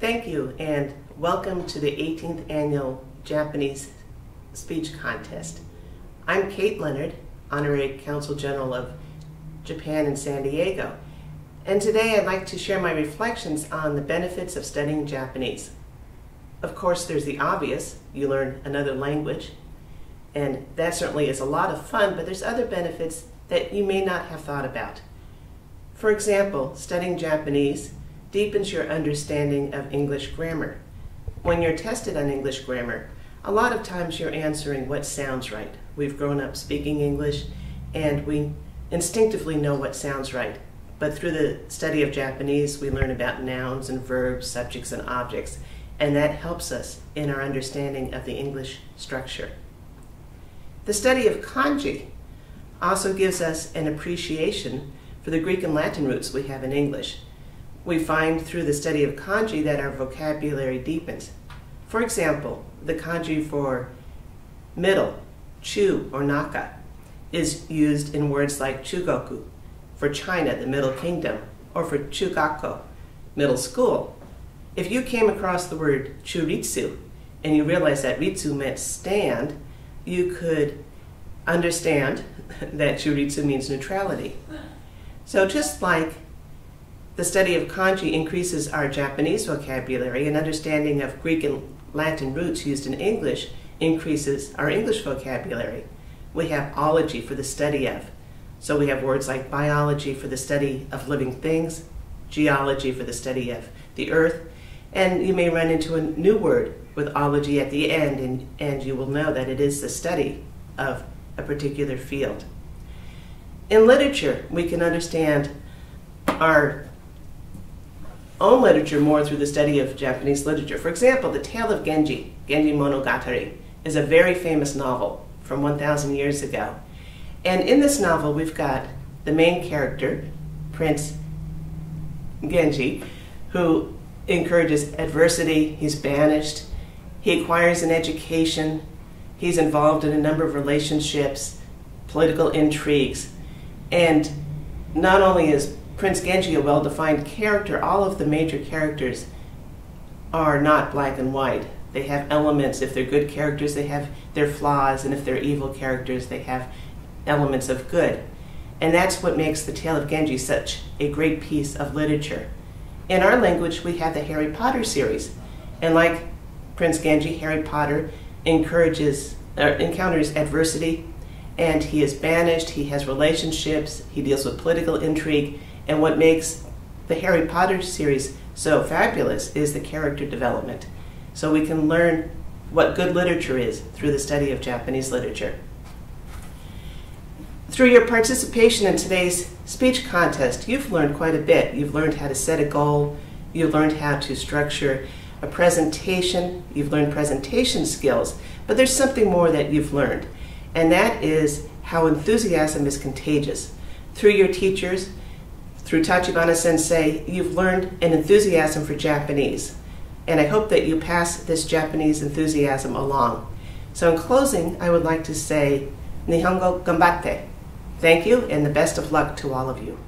Thank you, and welcome to the 18th Annual Japanese Speech Contest. I'm Kate Leonard, Honorary Consul General of Japan in San Diego, and today I'd like to share my reflections on the benefits of studying Japanese. Of course, there's the obvious, you learn another language, and that certainly is a lot of fun, but there's other benefits that you may not have thought about. For example, studying Japanese deepens your understanding of English grammar. When you're tested on English grammar, a lot of times you're answering what sounds right. We've grown up speaking English and we instinctively know what sounds right. But through the study of Japanese, we learn about nouns and verbs, subjects and objects, and that helps us in our understanding of the English structure. The study of kanji also gives us an appreciation for the Greek and Latin roots we have in English we find through the study of kanji that our vocabulary deepens. For example, the kanji for middle, chu or naka, is used in words like chugoku, for China, the Middle Kingdom, or for chugakko, middle school. If you came across the word churitsu and you realized that ritsu meant stand, you could understand that churitsu means neutrality. So just like the study of kanji increases our Japanese vocabulary and understanding of Greek and Latin roots used in English increases our English vocabulary. We have ology for the study of. So we have words like biology for the study of living things, geology for the study of the earth, and you may run into a new word with ology at the end and, and you will know that it is the study of a particular field. In literature, we can understand our own literature more through the study of Japanese literature. For example, The Tale of Genji, Genji Monogatari, is a very famous novel from 1,000 years ago. And in this novel, we've got the main character, Prince Genji, who encourages adversity, he's banished, he acquires an education, he's involved in a number of relationships, political intrigues, and not only is Prince Genji, a well-defined character, all of the major characters are not black and white. They have elements. If they're good characters, they have their flaws, and if they're evil characters, they have elements of good. And that's what makes the Tale of Genji such a great piece of literature. In our language, we have the Harry Potter series. And like Prince Genji, Harry Potter encourages, uh, encounters adversity, and he is banished, he has relationships, he deals with political intrigue, and what makes the Harry Potter series so fabulous is the character development. So we can learn what good literature is through the study of Japanese literature. Through your participation in today's speech contest, you've learned quite a bit. You've learned how to set a goal, you've learned how to structure a presentation, you've learned presentation skills, but there's something more that you've learned, and that is how enthusiasm is contagious. Through your teachers, through Tachibana Sensei, you've learned an enthusiasm for Japanese. And I hope that you pass this Japanese enthusiasm along. So in closing, I would like to say, Nihongo gambatte. Thank you and the best of luck to all of you.